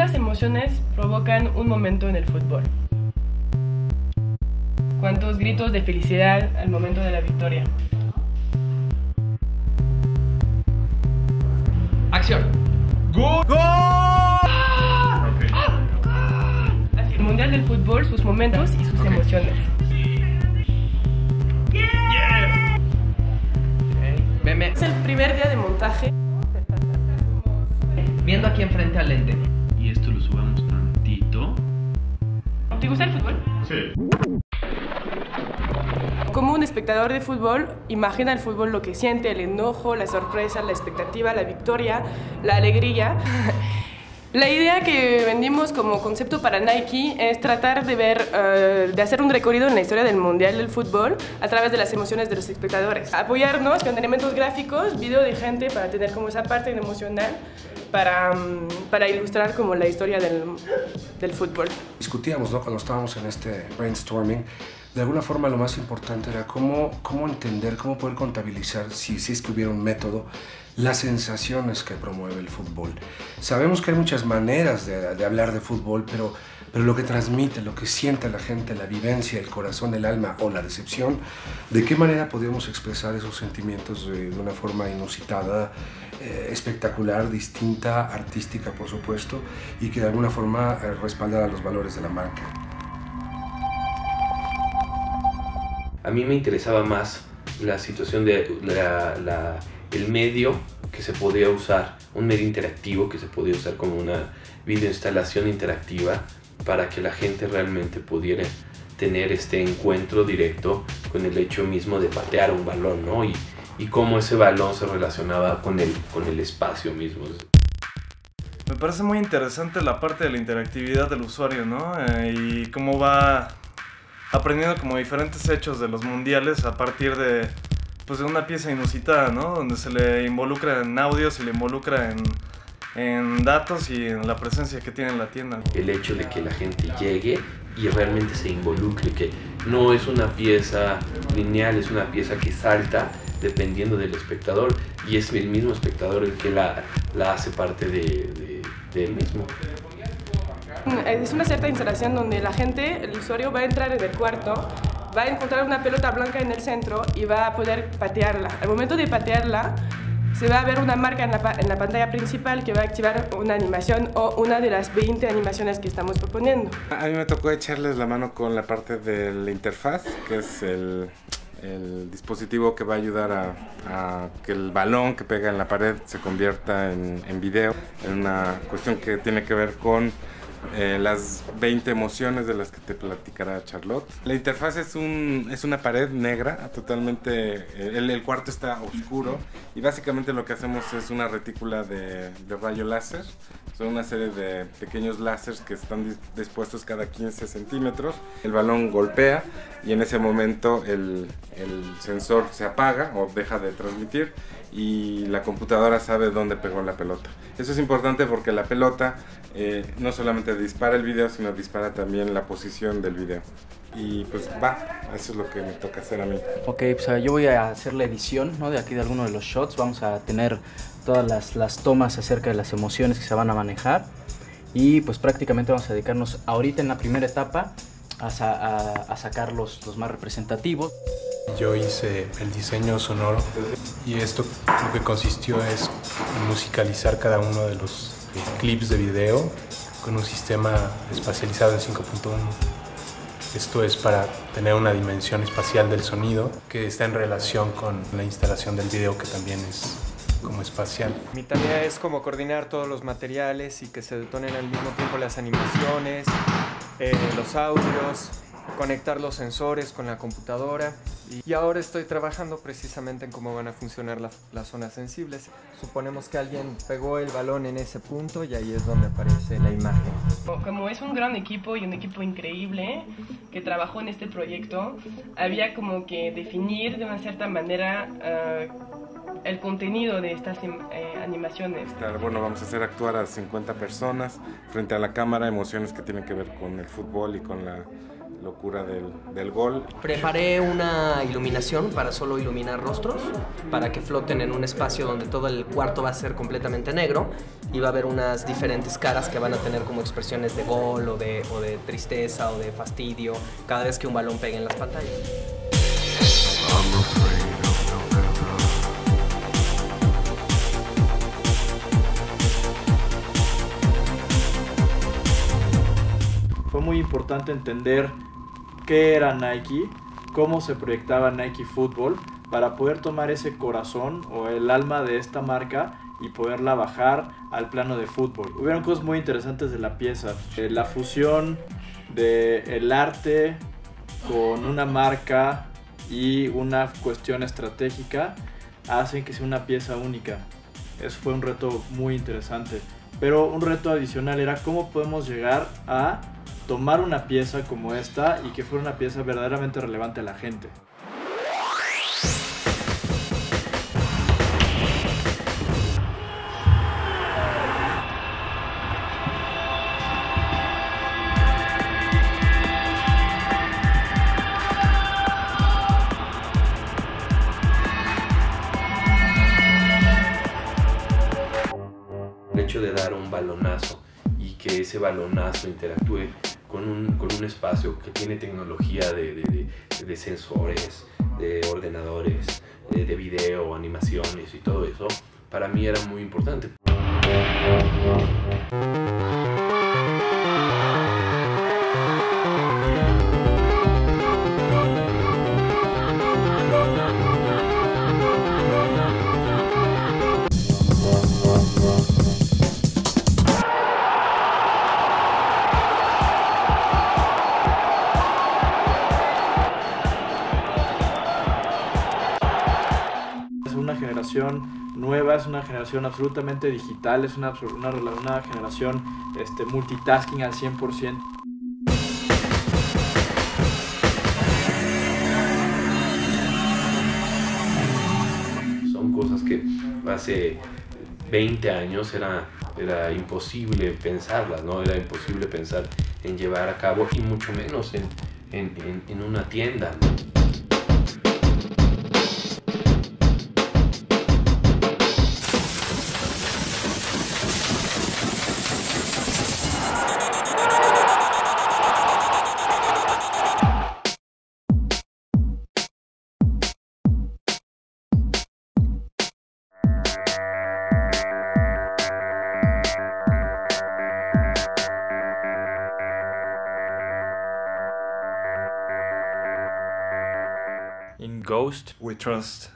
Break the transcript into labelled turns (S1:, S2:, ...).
S1: ¿Cuántas emociones provocan un momento en el fútbol? ¿Cuántos gritos de felicidad al momento de la victoria?
S2: Acción.
S3: ¡Gol!
S1: Así, el Mundial del Fútbol, sus momentos y sus emociones. Es el primer día de montaje.
S2: Viendo aquí enfrente al lente.
S1: ¿Te gusta el fútbol?
S3: Sí.
S1: Como un espectador de fútbol, imagina el fútbol lo que siente, el enojo, la sorpresa, la expectativa, la victoria, la alegría. La idea que vendimos como concepto para Nike es tratar de ver, eh, de hacer un recorrido en la historia del mundial del fútbol a través de las emociones de los espectadores. Apoyarnos con elementos gráficos, video de gente para tener como esa parte emocional para, mm, para ilustrar como la historia del, del fútbol.
S4: Discutíamos, ¿no? Cuando estábamos en este brainstorming, de alguna forma lo más importante era cómo, cómo entender, cómo poder contabilizar, si, si es que hubiera un método, las sensaciones que promueve el fútbol. Sabemos que hay muchas maneras de, hablar de fútbol, pero, pero lo que transmite, lo que siente la gente, la vivencia, el corazón, el alma o la decepción, ¿de qué manera podemos expresar esos sentimientos de, una forma inusitada, eh, espectacular, distinta, artística, por supuesto, y que de alguna forma eh, respaldara los valores de la marca?
S5: A mí me interesaba más la situación de la, el medio que se podía usar, un medio interactivo que se podía usar como una videoinstalación interactiva para que la gente realmente pudiera tener este encuentro directo con el hecho mismo de patear un balón, ¿no? Y, y cómo ese balón se relacionaba con el, con el espacio mismo.
S6: Me parece muy interesante la parte de la interactividad del usuario, ¿no? Eh, y cómo va aprendiendo como diferentes hechos de los mundiales a partir de, pues, de una pieza inusitada, ¿no? Donde se le involucra en audio, se le involucra en, en datos y en la presencia que tiene en la tienda.
S5: El hecho de que la gente llegue y realmente se involucre, que no es una pieza lineal, es una pieza que salta dependiendo del espectador y es el mismo espectador el que la, la hace parte de, de, de él mismo.
S1: Es una cierta instalación donde la gente, el usuario va a entrar en el cuarto, va a encontrar una pelota blanca en el centro y va a poder patearla. Al momento de patearla, se va a ver una marca en la, en la, pantalla principal que va a activar una animación o una de las 20 animaciones que estamos proponiendo.
S7: A mí me tocó echarles la mano con la parte de la interfaz, que es el, el dispositivo que va a ayudar a, a, que el balón que pega en la pared se convierta en, en video, en una cuestión que tiene que ver con eh, las 20 emociones de las que te platicará Charlotte. La interfaz es, un, es una pared negra, totalmente, el, el, cuarto está oscuro y básicamente lo que hacemos es una retícula de, de rayo láser. Son una serie de pequeños láseres que están dispuestos cada 15 centímetros. El balón golpea y en ese momento el, el sensor se apaga o deja de transmitir y la computadora sabe dónde pegó la pelota. Eso es importante porque la pelota eh, no solamente dispara el video, sino dispara también la posición del video. Y pues va, eso es lo que me toca hacer a mí.
S8: Ok, pues yo voy a hacer la edición ¿no? de aquí de alguno de los shots. Vamos a tener todas las, las tomas acerca de las emociones que se van a manejar. Y pues prácticamente vamos a dedicarnos ahorita en la primera etapa a, a, a sacar los, los más representativos.
S9: Yo hice el diseño sonoro y esto lo que consistió es musicalizar cada uno de los clips de video con un sistema espacializado en 5.1. Esto es para tener una dimensión espacial del sonido que está en relación con la instalación del video que también es como espacial.
S10: Mi tarea es como coordinar todos los materiales y que se detonen al mismo tiempo las animaciones, eh, los audios, conectar los sensores con la computadora y ahora estoy trabajando precisamente en cómo van a funcionar la, las zonas sensibles. Suponemos que alguien pegó el balón en ese punto y ahí es donde aparece la imagen.
S1: Como es un gran equipo y un equipo increíble que trabajó en este proyecto, había como que definir de una cierta manera uh, el contenido de estas eh, animaciones.
S7: Claro, bueno, vamos a hacer actuar a 50 personas frente a la cámara, emociones que tienen que ver con el fútbol y con la locura del, del gol.
S11: Preparé una iluminación para solo iluminar rostros, para que floten en un espacio donde todo el cuarto va a ser completamente negro y va a haber unas diferentes caras que van a tener como expresiones de gol o de, o de tristeza o de fastidio cada vez que un balón pegue en las pantallas.
S12: Muy importante entender qué era Nike, cómo se proyectaba Nike Football, para poder tomar ese corazón o el alma de esta marca y poderla bajar al plano de fútbol. Hubieron cosas muy interesantes de la pieza, la fusión del el arte con una marca y una cuestión estratégica hacen que sea una pieza única. Eso fue un reto muy interesante. Pero un reto adicional era cómo podemos llegar a tomar una pieza como esta y que fuera una pieza verdaderamente relevante a la gente.
S5: El hecho de dar un balonazo y que ese balonazo interactúe con un, con un espacio que tiene tecnología de, de- de- sensores, de ordenadores, de, de video, animaciones y todo eso, para mí era muy importante.
S12: Generación nueva, es una generación absolutamente digital, es una, una, una generación este, multitasking al 100%.
S5: Son cosas que hace 20 años era, era imposible pensarlas, ¿no? Era imposible pensar en llevar a cabo y mucho menos en, en- en- una tienda.
S6: Ghost, we trust.